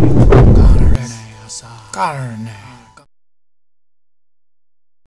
Carne. Carne.